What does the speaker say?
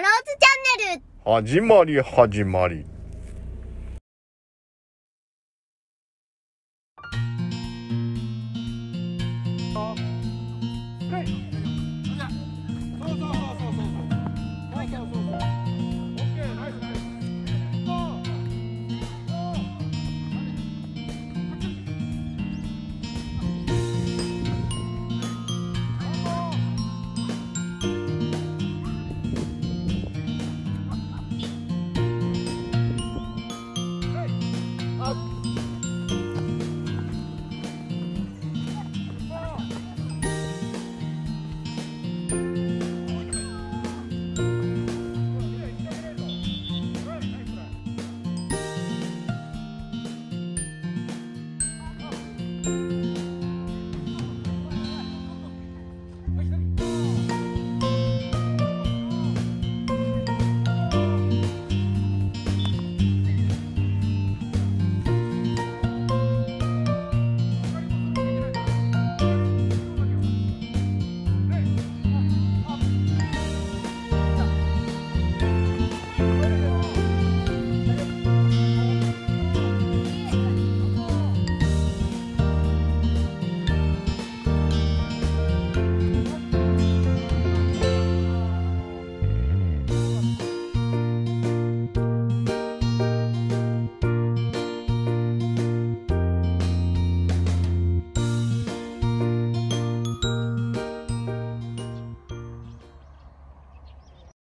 ローズチャンネル。始まり始まり。はい。